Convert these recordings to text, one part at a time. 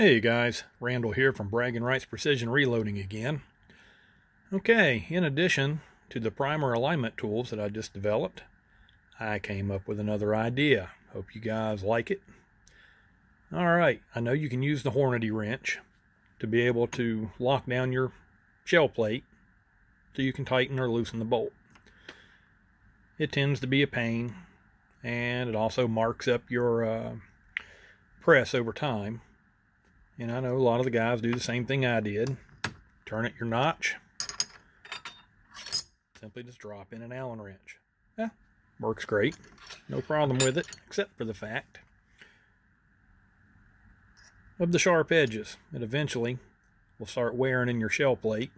Hey guys, Randall here from BragginRights Precision Reloading again. Okay, in addition to the primer alignment tools that I just developed, I came up with another idea. Hope you guys like it. Alright, I know you can use the Hornady wrench to be able to lock down your shell plate so you can tighten or loosen the bolt. It tends to be a pain and it also marks up your uh, press over time and I know a lot of the guys do the same thing I did. Turn it your notch. Simply just drop in an Allen wrench. Yeah, works great. No problem with it, except for the fact of the sharp edges. It eventually will start wearing in your shell plate.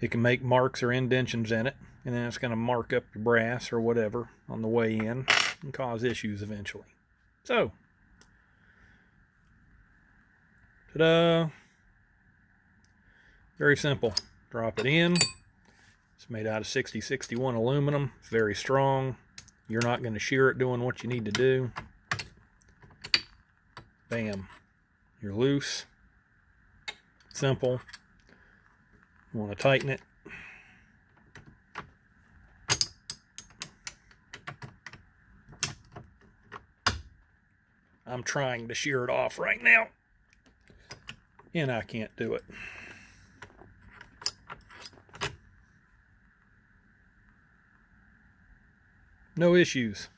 It can make marks or indentions in it, and then it's going to mark up your brass or whatever on the way in and cause issues eventually. So, Ta-da! Uh, very simple. Drop it in. It's made out of 6061 aluminum. Very strong. You're not going to shear it doing what you need to do. Bam. You're loose. Simple. You want to tighten it. I'm trying to shear it off right now and I can't do it. No issues.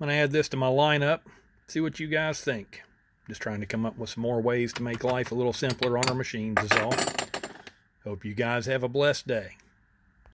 I'm going to add this to my lineup, see what you guys think. Just trying to come up with some more ways to make life a little simpler on our machines is all. Hope you guys have a blessed day.